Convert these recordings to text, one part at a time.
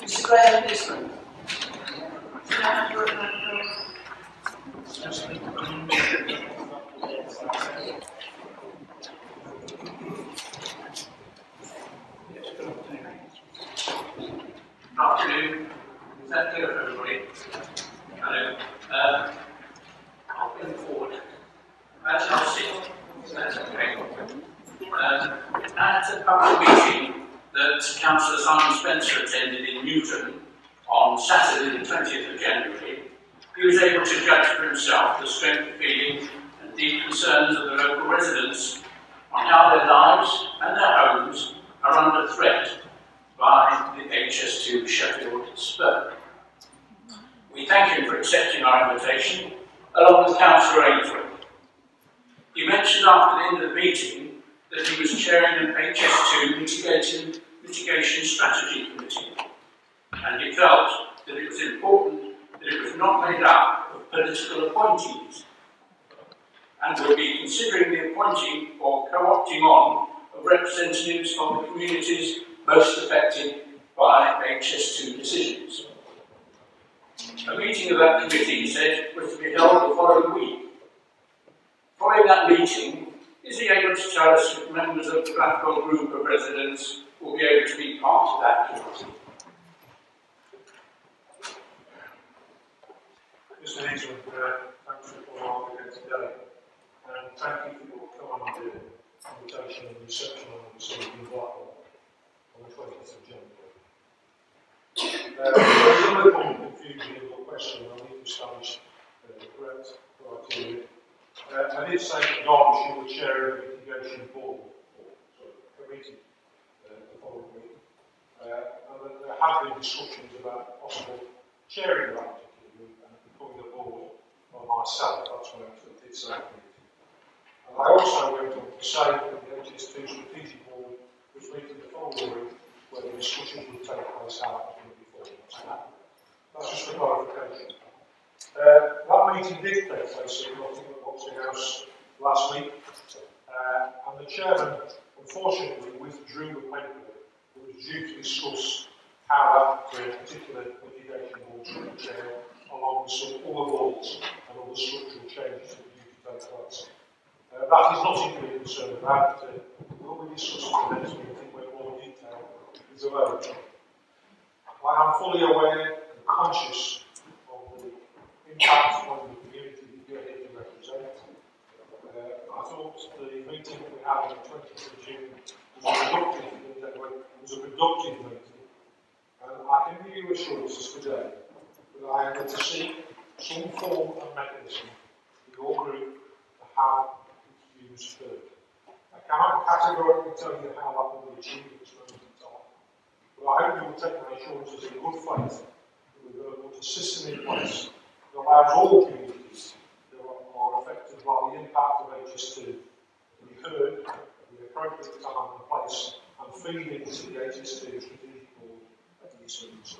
Mr Graham Bisman. afternoon. Is that clear for everybody? Hello. Um, I'll bring forward. Actually, I'll sit. That's okay. Um, at a public meeting that Councillor Simon Spencer attended in Newton on Saturday, the 20th of January, he was able to judge for himself the strength of feeling and deep concerns of the local residents on how their lives and their homes are under threat by the HS2 Sheffield Spur. We thank him for accepting our invitation, along with Councillor Ainsworth. He mentioned after the end of the meeting that he was chairing an HS2 mitigation, mitigation strategy committee, and he felt that it was important that it was not made up of political appointees, and would be considering the appointing or co-opting on of representatives of the communities most affected by HS2 decisions. A meeting of that committee, he said, was to be held the following week. Following that meeting, is he able to tell us if members of the Blackwell group of residents will be able to be part of that committee? Mr. Hazel, uh, thanks for calling on again today. And thank you for your kind uh, invitation and reception on the of Blackwell on the 20th of January. Uh, there's a little confusion in your question, I need to establish uh, the correct criteria. Uh, I did say that Don should be chair the mitigation board, or sorry, committee, uh, following week. Uh, and there have been discussions about possible chairing that particular group and becoming the board by myself. That's when I did say that. And I also went on to say that the HS2 strategic board was meeting the following week where the discussions would take place how it would be formed. So that's just a clarification. Uh, that meeting did take place in Nottingham Boxing House last week, uh, and the chairman unfortunately withdrew the paper that was due to discuss how that uh, particular board should be along with some other boards and other structural changes that are due to take place. Uh, that is not be concerned about. Uh, we'll be discussing the next meeting where more detail is available. I am fully aware and conscious of the impact on the community that you're here to represent. Uh, I thought the meeting that we had on the 20th of June was a productive, meeting, was a productive meeting. And I can give you assurances today that I am going to seek some form of mechanism for your group to have its views heard. I cannot categorically tell you how that will be achieved at this moment in time. But I hope you will take my assurances in good faith that we're going to put a system in place that allows all communities that are affected by the impact of HS2 to at the appropriate time and place and feed into the HS2 strategic board at the East Midlands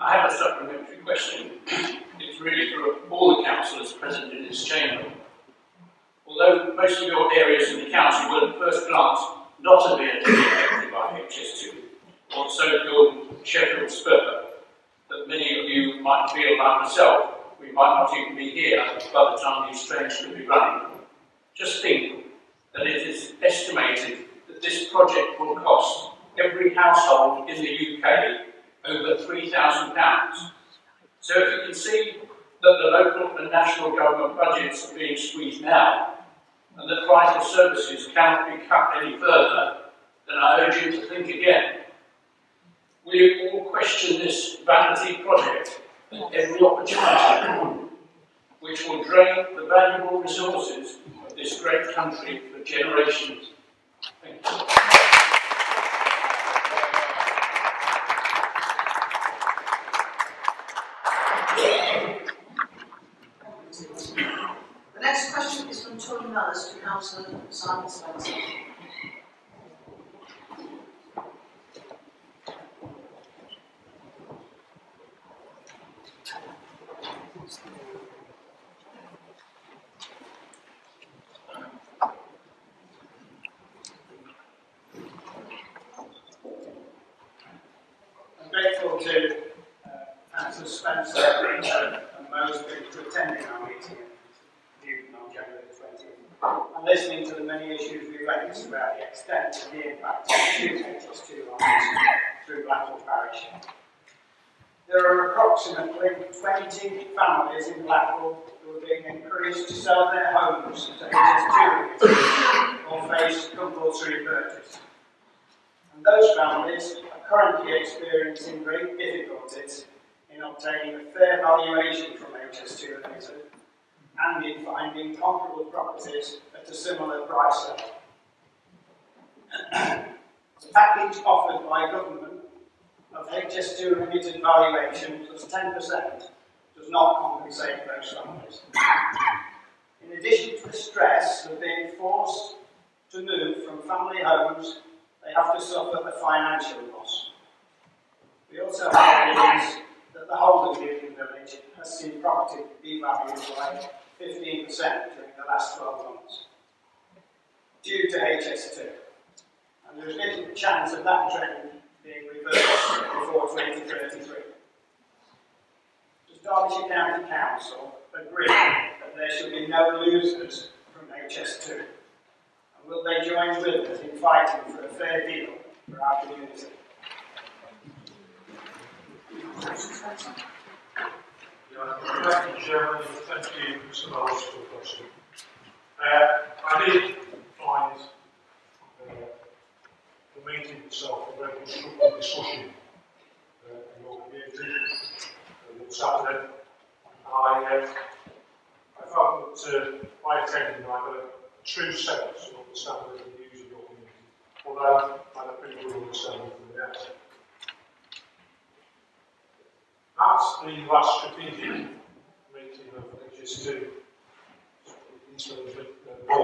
I have a supplementary question. It's really for all the councillors present in this chamber. Although most of your areas in the county will at first glance not appear to be affected by HS2, or so-called Sheffield Spur, that many of you might feel like myself, we might not even be here by the time these trains will be running. Just think that it is estimated that this project will cost every household in the UK over £3,000. So if you can see that the local and national government budgets are being squeezed now, and that vital services cannot be cut any further, then I urge you to think again. Will you all question this vanity project at every opportunity, which will drain the valuable resources of this great country for generations? Thank you. The next question is from Tony Mullis to Councillor Simon Spencer. grateful to uh, Councillor Spencer, Richard and Mosby for attending our meeting at Newton on January the 20th and listening to the many issues we raised about the extent and the impact of two HS2 lines through Blackwell Parish. There are approximately 20 families in Blackwell who are being encouraged to sell their homes to HS2 limited or face compulsory purchase. And those families are currently experiencing great difficulties in obtaining a fair valuation from HS2 Limited and in finding comparable properties at a similar price level. the package offered by government of HS2 Limited valuation plus 10% does not compensate those families. In addition to the stress of being forced to move from family homes they have to suffer the financial loss. We also have evidence that the whole of Newton Village has seen property devalued by 15% during the last 12 months due to HS2. And there's little chance of that trend being reversed before 2033. Does Derbyshire County Council agree that there should be no losers from HS2? Will they join with us in fighting for a fair deal for our community? Thank you, Chairman, thank you, Mr. Knowles, for the question. Uh, I did find uh, the meeting itself a very constructive discussion uh, in your community uh, on Saturday. I, uh, I felt that uh, I attended I a true sense of the views of your community, although I had a pretty good understanding from the outset. At the last strategic meeting of HS2, East Management uh,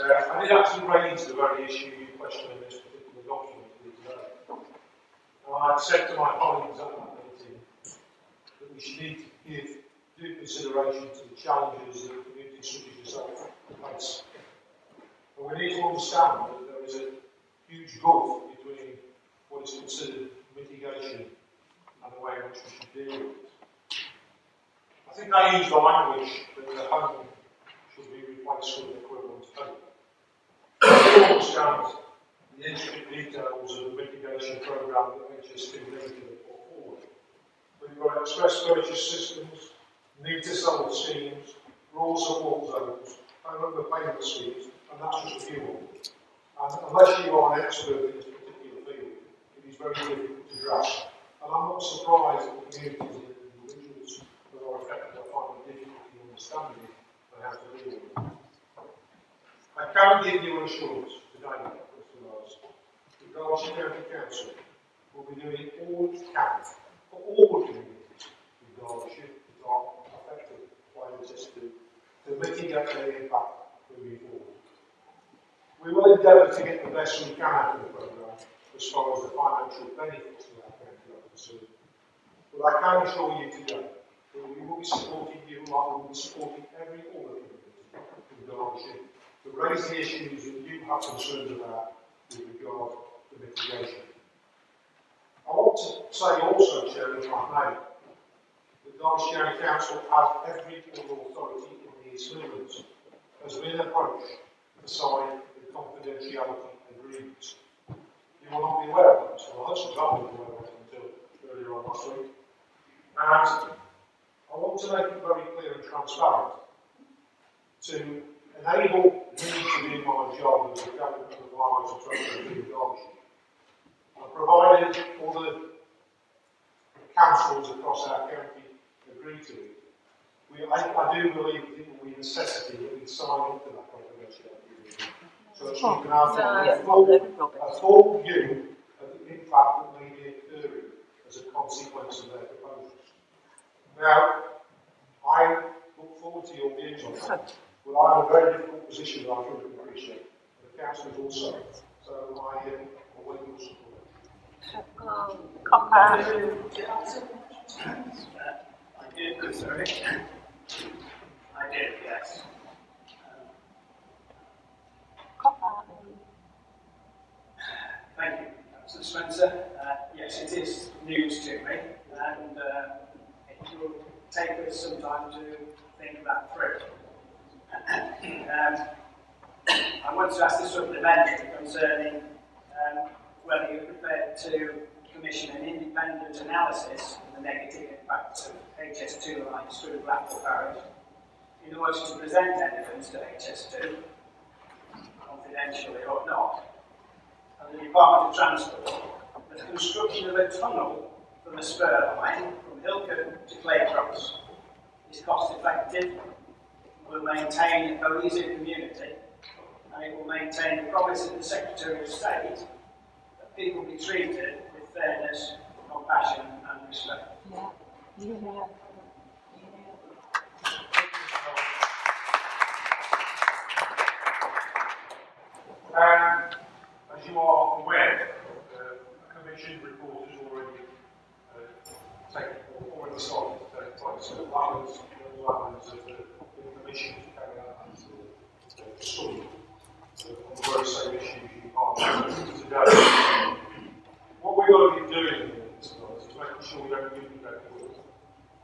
uh, I did actually raise the very issue you question in this particular document today. And I said to my colleagues at that meeting that we should need to give due consideration to the challenges that as yourself face. And we need to understand that there is a huge gulf between what is considered mitigation and the way in which we should deal with it. I think I use the language that the home should be replaced with equivalent home. I understand the intricate details of the mitigation programme that HS2 Limited have put forward. We've got express purchase systems, need to sell schemes, rural support zones, and the payment schemes, and that's just a few of. And unless you are an expert in this particular field, it is very difficult to grasp. And I'm not surprised that communities and individuals that are affected are finding difficulty understanding how to deal with it. I can give you an assurance today, Mr. Lars, that Derbyshire County Council will be doing all it can for all communities in Derbyshire that are affected by the system to mitigate their impact moving forward. We will endeavour to get the best we can out of the programme as far as the financial benefits of that county are concerned. But I can assure you today that we will be supporting you like we will be supporting every other community in Derbyshire to raise the issues that you have concerns about with regard to mitigation. I want to say also, Chair, if I may, County Council has every authority the Midlands has been approached to sign the confidentiality agreement. You will not be aware of it, so I actually not be aware of until earlier on last week. And I want to make it very clear and transparent to enable me to do my job as a government of the Violence and Traffic in I provided all the councils across our county agree to it. We, I, I do believe that it will be a necessity that we sign up to that confidentiality. So that we can have a full, a full view of the impact that may be occurring as a consequence of their proposals. Now, I look forward to your views on that. Well, I'm in a very difficult position that I fully appreciate. The council is also. So I uh, await your support. Um, I did, sorry. I did, yes. Thank you, Mr. Spencer. Uh, yes, it is news to me, and uh, it will take us some time to think about through. um, I want to ask the supplementary concerning um, whether you're prepared to commission an independent analysis the negative impacts of HS2 lines through Blackwell Parish in order to present evidence to HS2, confidentially or not, and the Department of Transport the construction of a tunnel from the spur line from Hilcote to Clay Cross is cost effective, will maintain a cohesive community, and it will maintain the promise of the Secretary of State that people be treated with fairness, and compassion and respect. Um, as you are aware, uh, a commission report has already uh, taken, already started to take place. So others, the others of the, the commission to carry out the, the study uh, on the very same issues you are today. What we're going to be doing here is making sure we don't duplicate the work.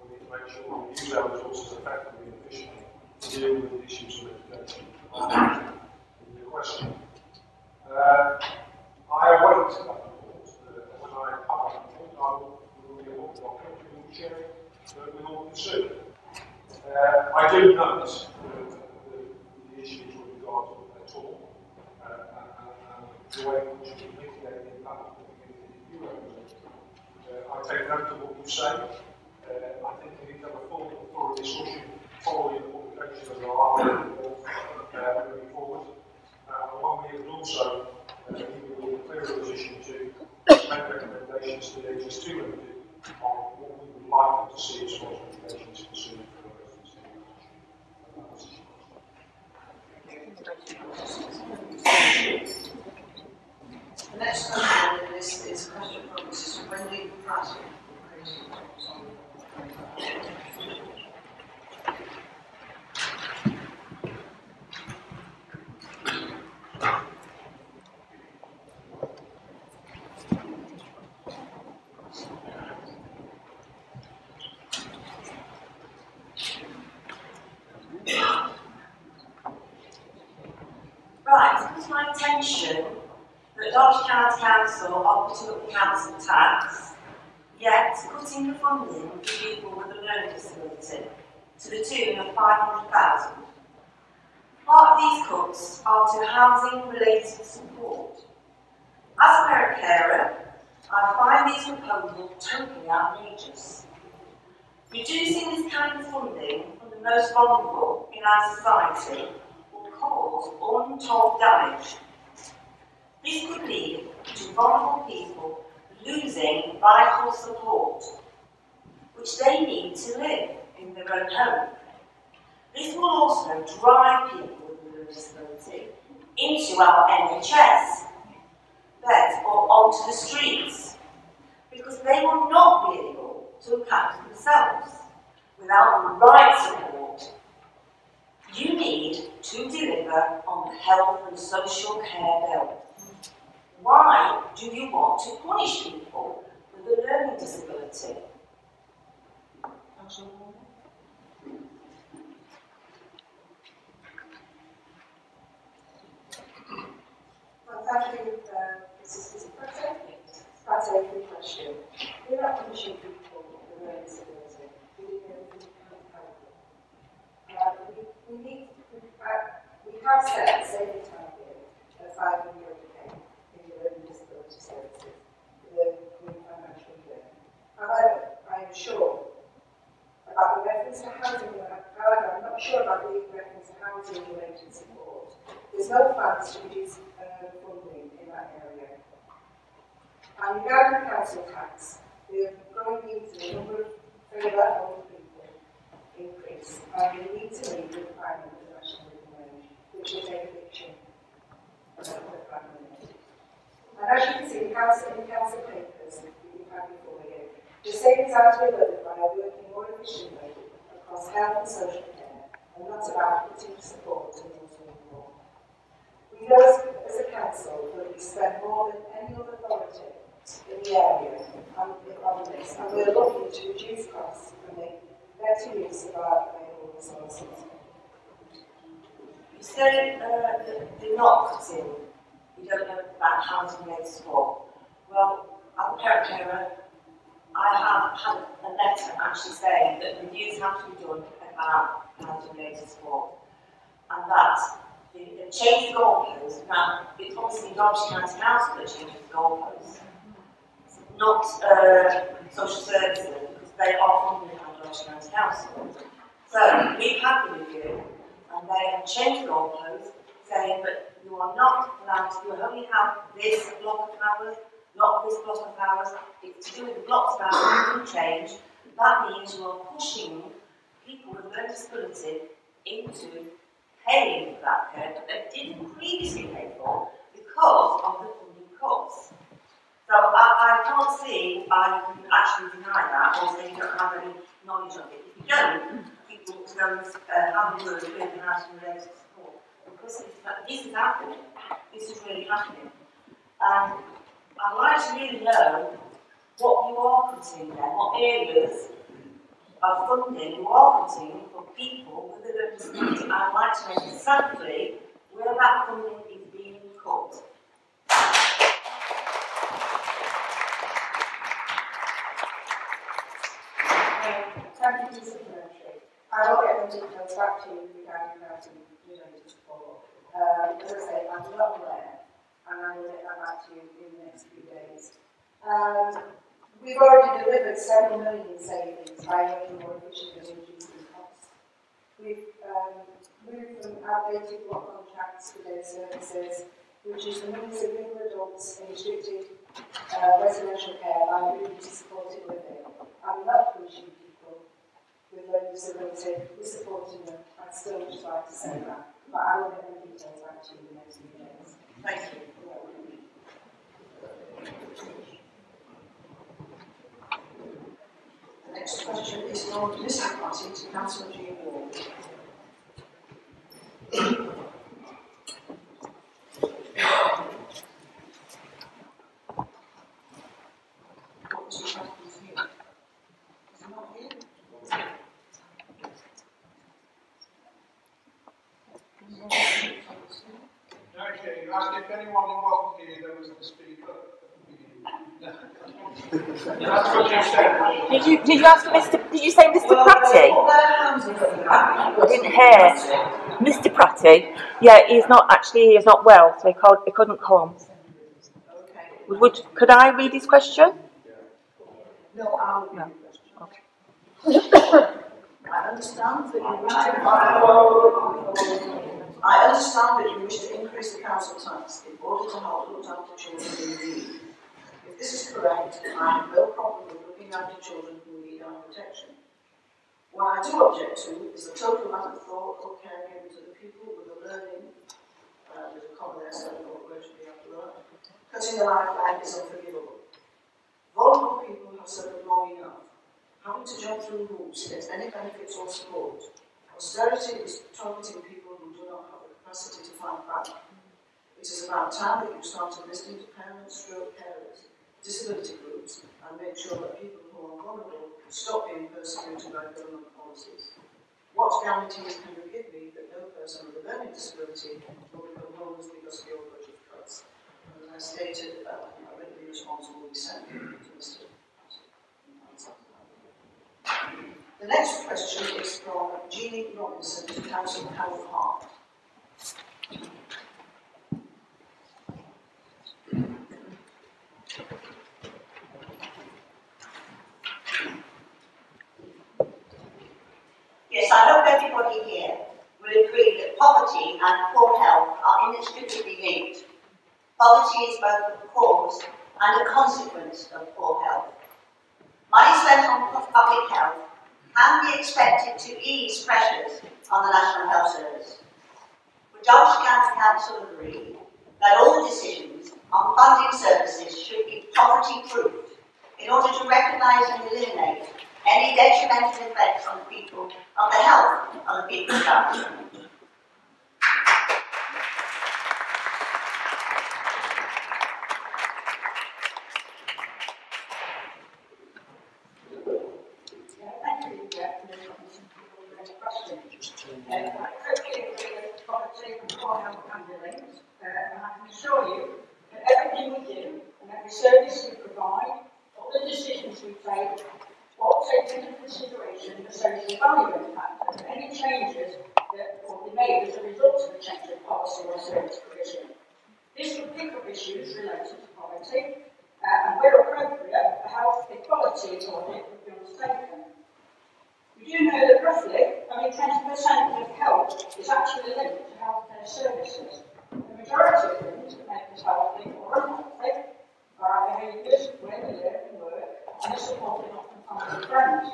We need to make sure we use our resources effectively and efficiently to deal with the issues of education. Your question. Uh, I await that report. Uh, when I come up with it, I will, we will be able to document, we will share it, Uh, I do note uh, the, the issues with regard to the tool uh, and, and the way in which we mitigate the impact of the represent. Uh, I take note of what you say. Uh, I think we need to have a full, full discussion following the publication of our report uh, moving forward. Uh, and when we have done so, uh, we will be in a clearer position to make recommendations to the HS2 on what we would like to see as far next question list is a question from Mrs. Wendy Pratt. Attention that County Council are putting up the council tax, yet cutting the funding for people with a learning disability to the tune of 500,000. Part of these cuts are to housing related support. As a parent carer, I find these proposals totally outrageous. Reducing this kind of funding for the most vulnerable in our society will cause untold damage. This could lead to vulnerable people losing vital support, which they need to live in their own home. This will also drive people with a disability into our NHS beds or onto the streets, because they will not be able to look after themselves without the right support you need to deliver on the health and social care bill. Why do you want to punish people with a learning disability? Well, thank you, uh, Mrs. Mrs. Pratt. That's a good question. We're not punishing people with a learning disability. We do everything we can to. Uh, we, need, we, uh, we have set a saving target of five million a in the learning disability services for the coming financial year. However, I am sure about the reference to housing, however, I'm not sure about the reference to housing related support. There's no plans to reduce uh, funding in that area. And regarding council tax, the growing needs of a number of further older people increase, and we need to meet the requirement of the national living wage, which is a picture of the family. And as you can see, the council, in the council papers that you've had before you, the to be delivered by working more efficiently across health and social care, and not about putting support to need more. We know as, a council that we spend more than any other authority in the area and on this, and we're looking to reduce costs and make Better use of our available resources. You say uh, that they're not cutting. You don't know about housing related support. Well, as a parent I have had a letter actually saying that reviews have to be done about housing related support. And that they, they changed the goalposts. Now, it's obviously Derbyshire County Council that changed the goalposts. Not uh, social services, because they are funded by Derbyshire County Council. So, we've had the review, and they have changed the goalposts, saying that you are not allowed to, you only have this block of hours, not this block of hours, it's to do with the blocks of hours you can change. That means you are pushing people with learning disability into paying for that care that they didn't previously pay for because of the funding cuts. So I, I can't see why you can actually deny that or say you don't have any knowledge of it. If you don't, people to go and uh, have word support. Because this is happening. This is really happening. Um, I'd like to really know what you are cutting then, what areas of funding you are cutting for people with a disability. I'd like to know exactly where that funding is being cut. Thank you, Mr. Secretary. I will get the details back to you regarding housing related support. Um, as I say, I'm not aware, and I will get that back to you in the next few days. Um, we've already delivered several million savings by making more efficient and reducing costs. We've um, moved from outdated block contracts for their services, which is the means of younger adults in restricted uh, residential care by moving to supported living. I'm not pushing people with learning disability, we're supporting them. I'd still just like to say that, but I will get the details back to you in the next few days. Thank you. Question is. Party to Councillor Jean Ward. What was your question here? Is he not here? Okay, you asked if anyone who wasn't here there was to speak up. That's what you said. Did you did you ask for Mr. Did you say Mr. Well, Pratty? all their hands are going back. I didn't hear. Mr. Pratty. Yeah, he's not actually he's not well, so he can't he couldn't come. Okay. Would could I read his question? No, I will No. read the question. I understand that you wish to, I understand that you wish to increase the council tax in order to help look after children in need. If this is correct, I have no problem with looking after children who need our protection. What I do object to is the total lack of thought or care given to the people with a learning, uh, there's a word should be after that. Cutting the lifeline is unforgivable. Vulnerable people have suffered long enough having to jump through hoops to get any benefits or support. Austerity is targeting people who do not have the capacity to fight back. It is about time that you started listening to parents, stroke carers, disability groups, and make sure that people who are vulnerable stop being persecuted by government policies. What guarantees can you give me that no person with a learning disability will become homeless because of your budget cuts? And as I stated, uh, a written response will be sent to Mr. The next question is from Jeannie Robinson to Councillor Carol I hope everybody here will agree that poverty and poor health are inextricably linked. Poverty is both a cause and a consequence of poor health. Money spent on public health can be expected to ease pressures on the National Health Service. Would Derbyshire County Council agree that all decisions on funding services should be poverty-proof in order to recognise and eliminate any detrimental effects on the people, on the health of the people of Derbyshire? Thank you, Jeff. argument that any changes that will be made as a result of the change in policy or service provision. This would pick up issues related to poverty, uh, and where appropriate, a health equality audit would be undertaken. We do know that roughly only 20% of health is actually linked to healthcare services. The majority of things that make us healthy or unhealthy are our behaviours, where we live and work, we often find friends.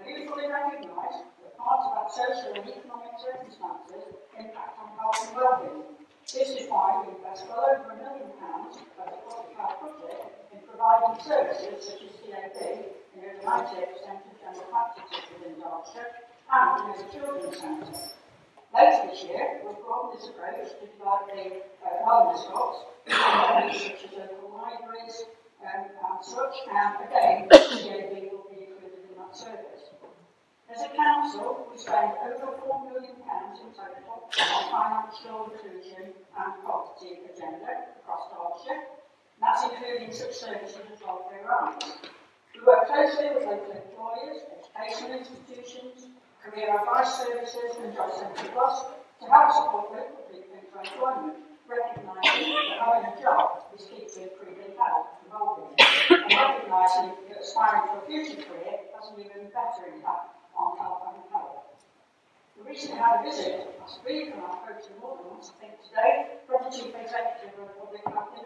I fully recognise that part of our social and economic circumstances impact on health and well-being. This is why we invest well over a million pounds of the public health budget in providing services such as CAB in over 98% of general practices within Derbyshire and in the children's centre. Later this year, we'll broaden this approach to develop the uh, wellness hubs, such as local libraries um, and such, and again, CAB will be included in that service. As a council, we spend over £4 million in total on financial inclusion and poverty agenda across Derbyshire. That's including such services as welfare rights. We work closely with local employers, educational institutions, career advice services and job centre plus to help support people into employment, recognising that having a job is to improving health and well-being, and recognising that aspiring to a future career an even better impact on health and health. We recently had a visit last week, and I spoke to more I think today, from the Chief Executive of Public Health.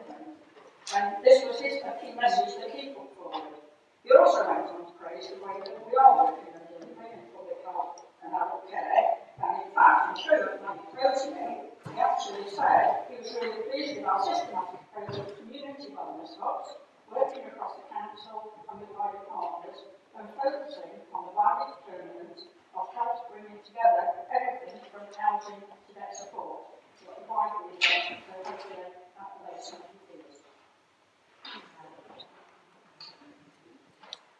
And this was his a key message that he put forward. He also went on to praise the way that we are working and delivering in public health and adult care. And in fact, in true to me, he actually said he was really pleased with our systematic approach of community wellness hubs, working across the council and with private partners, and focusing on the value determinants of health bringing together everything from housing to debt support. Wide that relates to.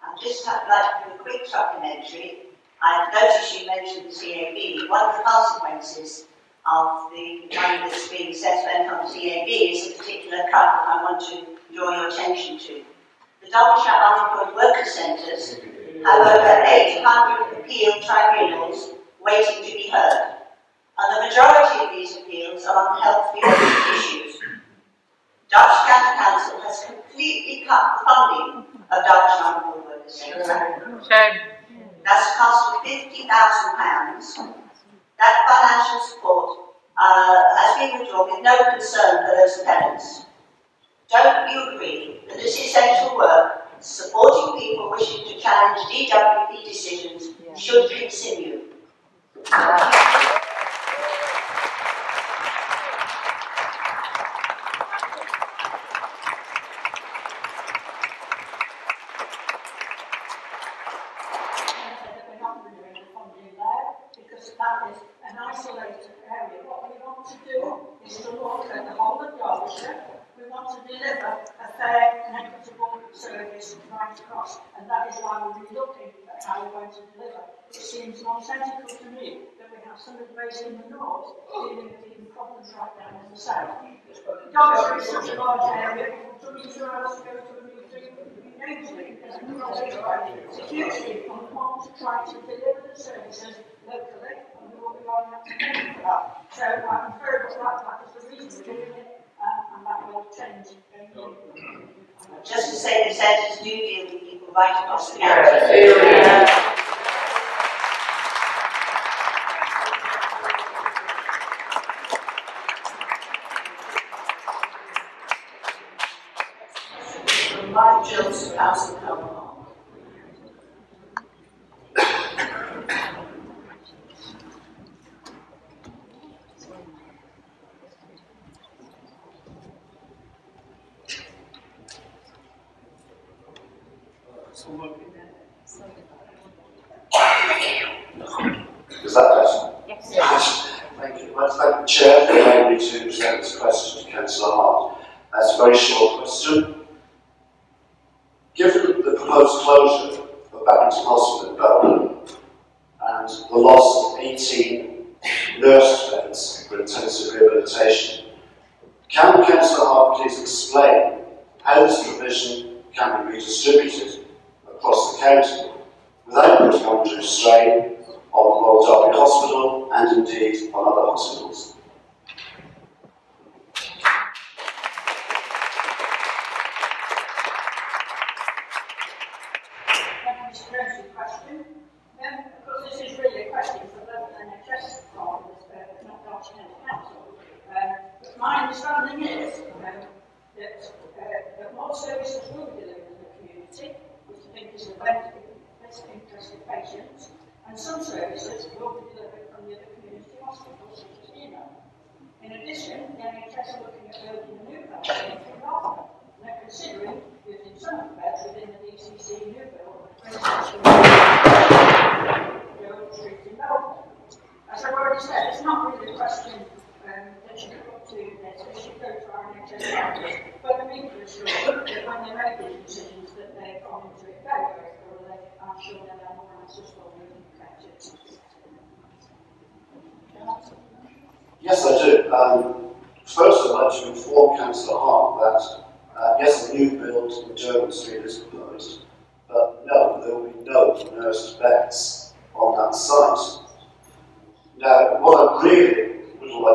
I'd just like to do a quick supplementary. I noticed you mentioned the CAB. One of the consequences of the money that's being set spent on CAB is a particular cut that I want to draw your attention to. The Derbyshire Unemployed Workers Centres have over 800 appeal tribunals waiting to be heard, and the majority of these appeals are on health-related issues. Derbyshire County Council has completely cut the funding of Derbyshire Unemployed Worker Centre. Shame. That's cost of £50,000. That financial support has been withdrawn with no concern for those dependents. Don't you agree that this essential work, supporting people wishing to challenge DWP decisions, should continue we're not renewing the funding there because that is an isolated area. What we want to do is to look at the whole of Derbyshire. We want to deliver a fair and equitable service right across, and that is why we'll be looking at how we're going to deliver. It seems nonsensical to me that we have somebody based in the north dealing with even problems right down in the south. Derbyshire is such a large area, for me two hours to go to a meeting, Ainsley, as a it's a huge leap on want to try to deliver the services locally, and we will be going out for that. So I'm very much that that is the reason we're doing it, and that will change. Just to say the centres do deal with people right across the county.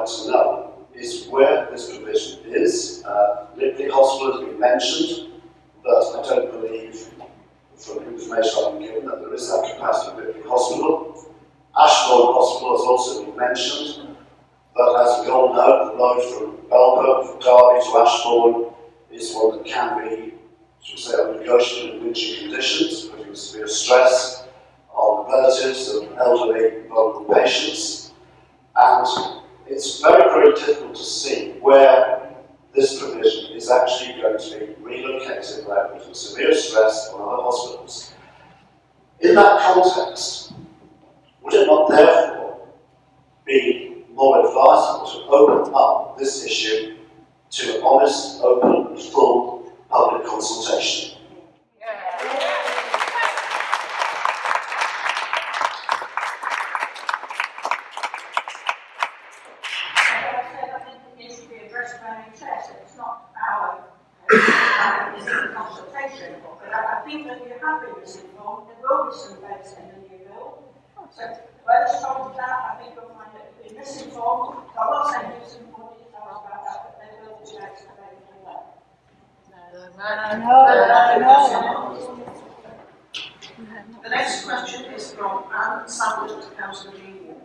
To know is where this provision is. Uh, Ripley Hospital has been mentioned, but I don't believe, from information I've been given, that there is that capacity at Ripley Hospital. Ashbourne Hospital has also been mentioned, but as we all know, the road from Belper, from Derby to Ashbourne is one that can be, should we say, unnegotiable in winter conditions, putting severe stress on the relatives of elderly vulnerable patients. And it's very, very difficult to see where this provision is actually going to be relocated where putting severe stress on other hospitals. In that context, would it not therefore be more advisable to open up this issue to honest, open, full public consultation? Like I said, I think it needs to be addressed by NHS, it's not our, uh, it's a consultation. But I, I think that you have been misinformed, there will be some beds in the new bill. So, where it's told that, I think you'll find that you've been misinformed. I will send you some more details about that, but there will be there. The next question is from Anne to Councillor Jean Ward.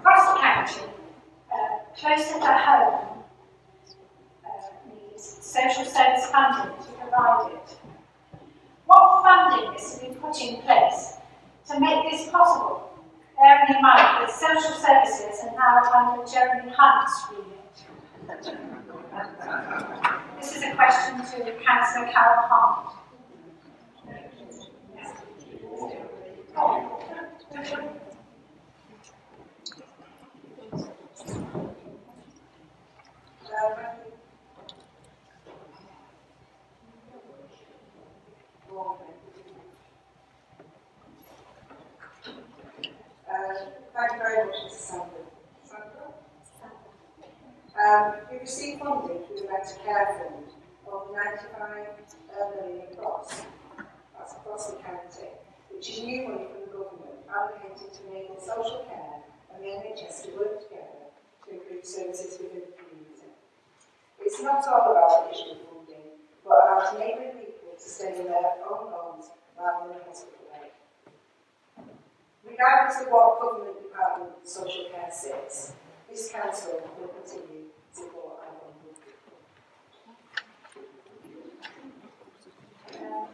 Across the county, uh, closer to home, uh, needs social service funding to provide it. What funding is to be put in place to make this possible, bearing in mind that social services are now under Jeremy Hunt's remit? This is a question Councillor Carol Hart. Uh, Thank you very much, Mr Sandra. Sandra? Um, we received funding through the Better Care Fund of 95 uh, million across, that's across the county, which is new money from the government allocated to enable social care and the NHS to work together to improve within the community. It's not all about additional funding, but about enabling people to stay in their own homes rather than hospital bed. Regardless of what government department social care sits, this council will continue to support our government. Um,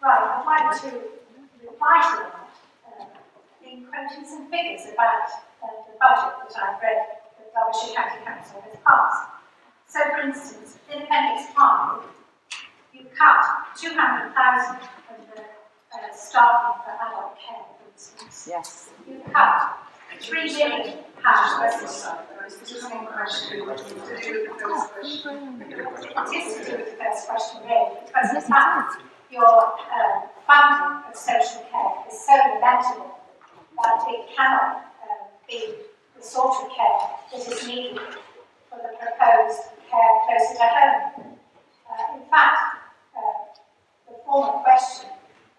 Right, I'd like to reply to that, uh, in some figures about uh, the budget that I've read Derbyshire County Council has passed. So, for instance, in Appendix 5, you cut 200,000 of the uh, staffing for adult care, for instance. Yes. You cut 3 million pounds worth of This is one question to do with the first question. It is to do with the first question, really, because in fact, your uh, funding of social care is so lamentable that it cannot uh, be the sort of care that is needed for the proposed care closer to home. Uh, in fact, uh, the former question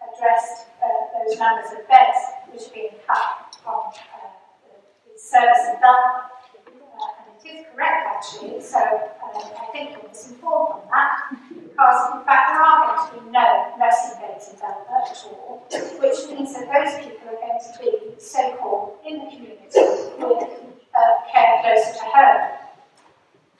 addressed uh, those numbers of beds which are being cut from uh, the, the service of Belper. Uh, and it is correct actually, so um, I think you're misinformed on that, because in fact there are going to be no nursing beds in Belper at all, which means that those people are going to be so-called in the community with uh, care closer to home.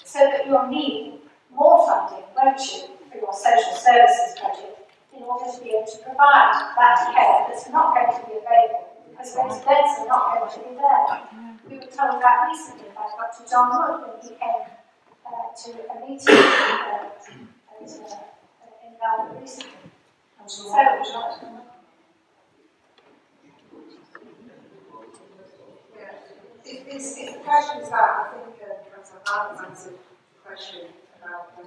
So that you'll need more funding, won't you, for your social services budget in order to be able to provide that care that's not going to be available because those beds are not going to be there. We were told that recently by Dr. John Wood when he came uh, to a meeting uh, at, uh, in Melbourne recently. So, The question is that, I think uh, Councillor Hart answered the question about uh,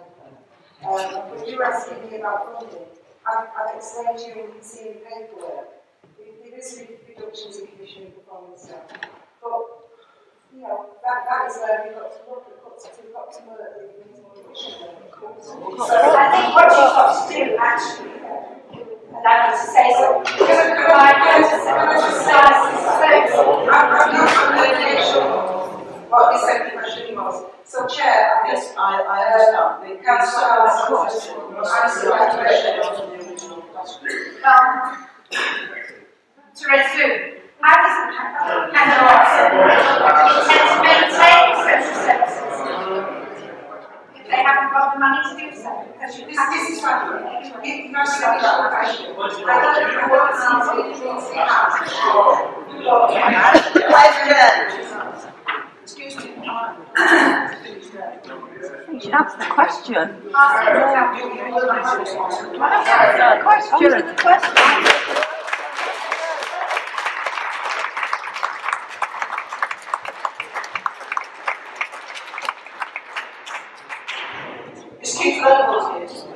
um, but you were asking me about funding. I've, I've explained to you and you can see in the paperwork, there is reductions in commissioning performance staff. But, you know, that, that is where we've got to look at cuts, we've got to work with things more efficiently. so I think what you've got to do actually, allow me to say so, is provide notice of services. I'm, I'm not, I'm not really sure what the second question was. So, Chair, I Yes, think, I, I understand. The Councillor council Allen, must answer that question. Um, to resume, how does the Canada intend to maintain social services if they haven't got the money to do so? This, this is what, you ask that question, I don't know what the answer the Excuse me. You should answer the question. Answer Answer the question. Just Keith Venables here.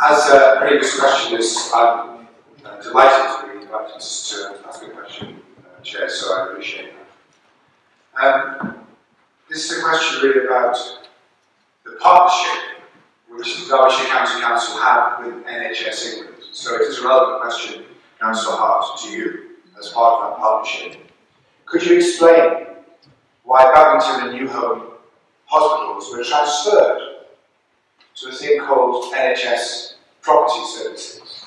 As a previous questioners, I'm uh, delighted to be invited to ask a question, uh, Chair, so I appreciate that. Um, this is a question really about the partnership which the Derbyshire County Council have with NHS England. So it is a relevant question, Councillor Hart, to you as part of that partnership. Could you explain why Babington and Newholme hospitals were transferred to a thing called NHS Property Services,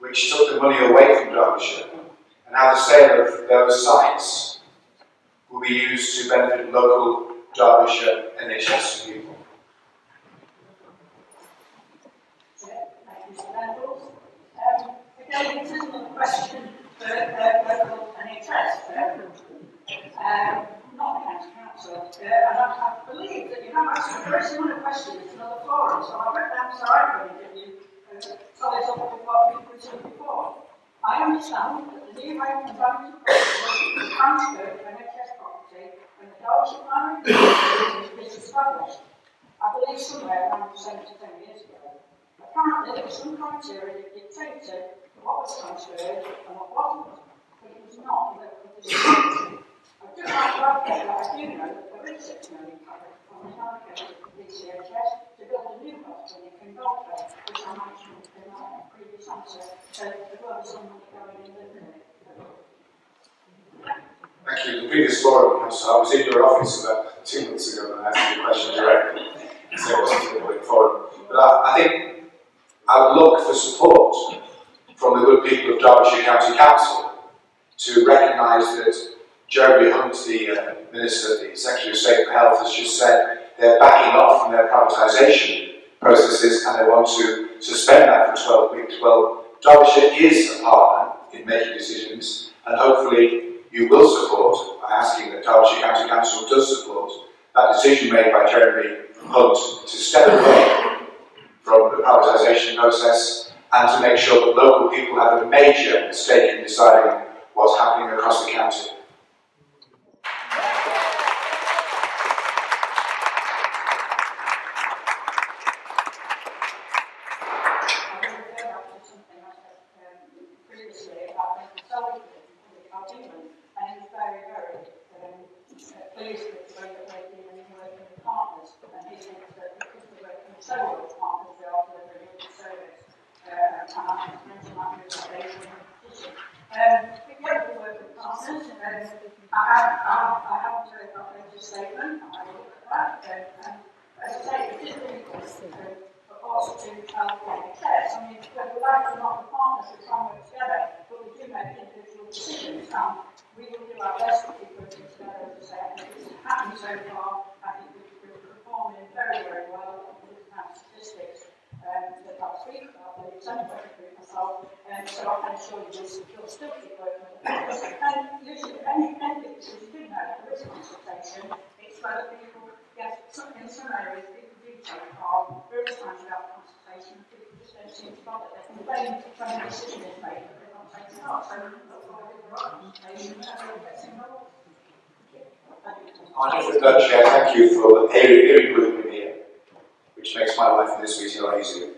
which took the money away from Derbyshire, and how the sale of those sites will be used to benefit local Derbyshire NHS people. Again, this isn't question for local NHS, um, not the county council. Uh, and I, I believe that you have asked a very similar question in another forum, so I've written down so going to give you uh, solid up with what we've written before. I understand that the new and family property is transferred to NHS when the Derbyshire Primary Care. I believe somewhere around seven to ten years ago. Apparently, there was some criteria that dictated what was transferred and what wasn't, but it was not the. I'd just like to add I do know that there is six million covered from the to DCHS to build a new hospital in Kingalta, which I mentioned in my previous answer, so there be some money going in there. Thank you. The previous forum, I was in your office about two months ago and I asked you a question directly. So it wasn't forum. But I, I think I would look for support from the good people of Derbyshire County Council to recognise that Jeremy Hunt, the uh, Minister, the Secretary of State for Health, has just said they're backing off from their privatisation processes and they want to suspend that for 12 weeks. Well, Derbyshire is a partner in making decisions and hopefully you will support, by asking that Derbyshire County Council does support, that decision made by Jeremy Hunt to step away from the privatisation process and to make sure that local people have a major stake in deciding what's happening across the county. is with the way that we're dealing with working with partners, and he thinks that because we're working so well with partners, we are delivering a good service. Uh, and I have mentioned that with the Asian petition. Um, if you have to work with partners, um, I, I, I, I haven't heard that latest statement, I will look at that, um, and as I say, it is uh, for to the. I mean, whether we like or not, the partners and work together, but we do make individual decisions, we will do our best to keep working together, as it's happened so far, I think we've, we're performing very, very well, statistics, um, that I speak but it's myself, and so I can assure you this, because you do know there is consultation, it's people get, in some areas, involved. I think Chair, thank you for hearing, hearing with me here, which makes my life in this meeting a lot easier.